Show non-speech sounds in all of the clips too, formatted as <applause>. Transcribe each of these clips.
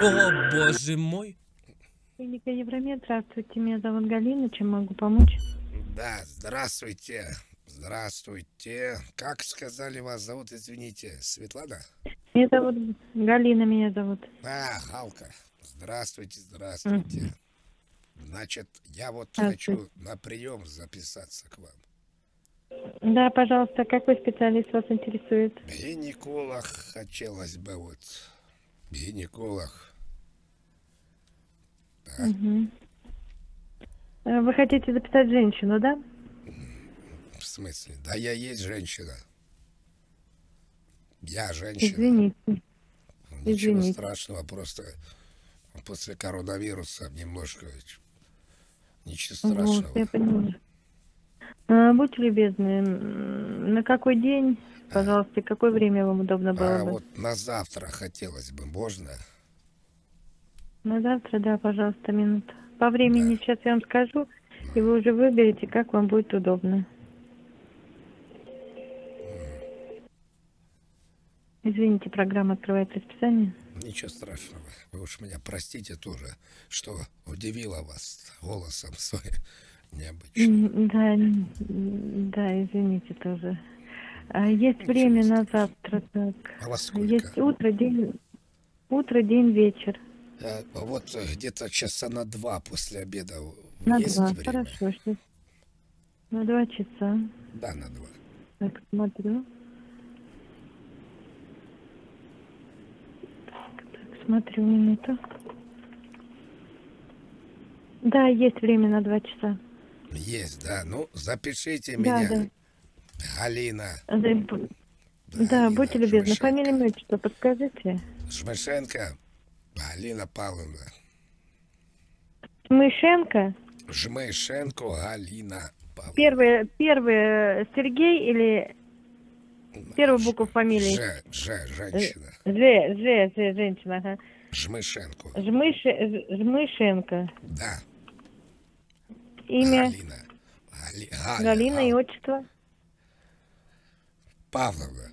О, боже мой. Клиника Евромед, здравствуйте, меня зовут Галина, чем могу помочь? Да, здравствуйте. Здравствуйте. Как сказали вас зовут, извините, Светлана? Меня зовут Галина, меня зовут. А, Галка. Здравствуйте, здравствуйте. Значит, я вот хочу на прием записаться к вам. Да, пожалуйста, какой специалист вас интересует? Гинеколог хотелось бы вот. Гинеколог. Э, Вы хотите записать женщину, да? В смысле? Да я есть женщина. Я женщина. Извините. Ничего извините. страшного, просто после коронавируса немножко ничего Вот, страшного. я поняла. А, Будьте любезны, на какой день, пожалуйста, и какое время вам удобно было А бы? вот на завтра хотелось бы, можно? На завтра, да, пожалуйста, минуту. По времени сейчас я вам скажу, и вы уже выберете, как вам будет удобно. Извините, программа открывает расписание. Ничего страшного. Вы уж меня простите тоже, что удивила вас голосом своим необычным. Да, да, извините тоже. А Есть время на завтра, так. А во сколько? Есть утро, день, утро, день, вечер. А, вот э, где-то часа на два после обеда На есть два, время? хорошо. что- На два часа. Да, на два. Так, смотрю. Так, так, смотрю минуту. Да, есть время на два часа. Есть, да. Ну, запишите Да, меня. да. Галина. Да, Да, Галина будьте любезны. Жмышенко. Фамилия, отчество подскажите. Жмышенко. Галина Павловна. Смышенко? Жмышенко Галина Павловна. Первый, первый э, Сергей или первую букву фамилии? Ж, Ж, женщина. Ж, Ж, Ж, женщина. Ага. Жмышенко. Жмыши, Ж- Жмышенко. Да. Имя Галина. Гали- Галя, Галина и Гал- отчество? Павловна.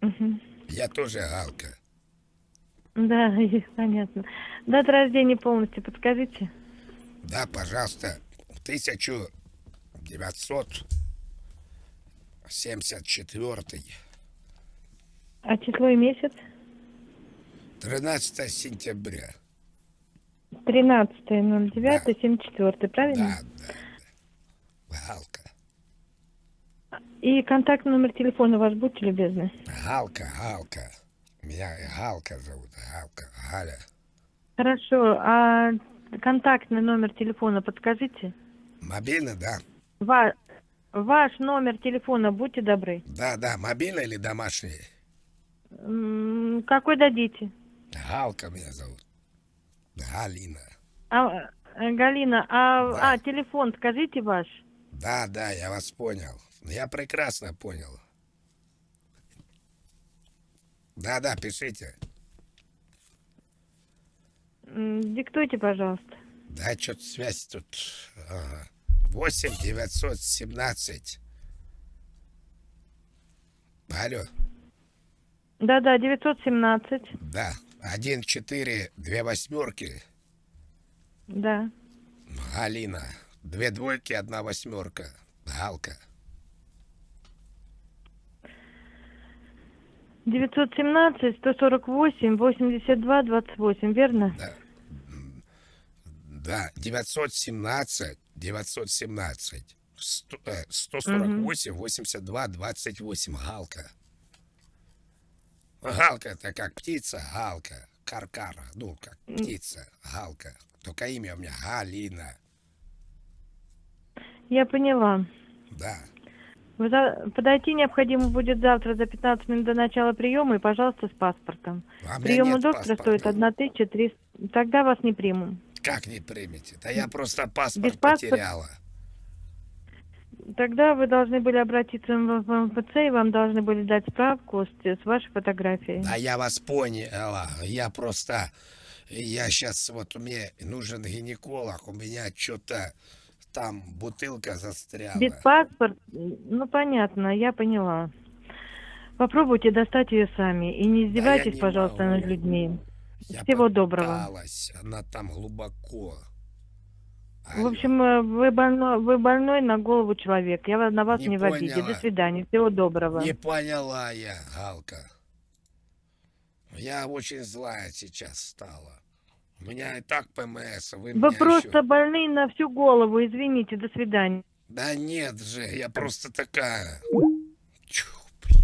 Мгм. Я тоже Галка. Да, <laughs> понятно. Дата рождения полностью подскажите. Да, пожалуйста. 1974. А число и месяц? 13 сентября. 13.09.74, правильно? Да, да, да. Галка. И контактный номер телефона ваш, будьте любезны. Галка, Галка. Меня Галка зовут. Галка. Галя. Хорошо, а контактный номер телефона подскажите? Мобильный, да? Ва- ваш номер телефона, будьте добры. Да, да. Мобильный или домашний? М, Какой дадите? Галка меня зовут. Галина. А, э, Галина, а, Да. а телефон скажите ваш? Да, да, я вас понял. Я прекрасно понял. Да, да, пишите. Диктуйте, пожалуйста. Да, что-то связь тут. Ага. 8 917. Алло, Да-да, 917. да. 1 4 2 восьмерки. Да. Галина. Две двойки, одна восьмерка. Галка. 917 148 82 28, верно? Да. Да, 917, 917, сто- э, 148, 82, 28, Галка. Галка это как птица, Галка, каркара, ну, как птица, Галка. Только имя у меня Галина, Я поняла. да. Подойти необходимо будет завтра за 15 минут до начала приема и, пожалуйста, с паспортом. А Прием у доктора паспорта. стоит 1300. Тогда вас не приму. Как не примете? Да я просто паспорт Без потеряла. Тогда вы должны были обратиться в в МФЦ, и вам должны были дать справку с, с вашей фотографией. Да я вас поняла. Я просто... Я сейчас... Вот мне нужен гинеколог. У меня что-то там бутылка застряла. Без паспорта? Ну, понятно, я поняла. Попробуйте достать ее сами. И не издевайтесь, не пожалуйста, могу. над людьми. Я Всего доброго. она там глубоко. В общем, э, вы больной, вы больной на голову человек. Я на вас Не не, в обиде. До свидания. Всего доброго. Не поняла я, Галка. Я очень злая сейчас стала. У меня и так ПМС, вы, Вы просто ещё- больны на всю голову. Извините. До свидания. Да нет же, я просто такая. Чё, блин?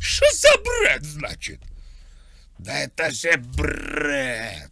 Что за бред, значит? Да это же бред.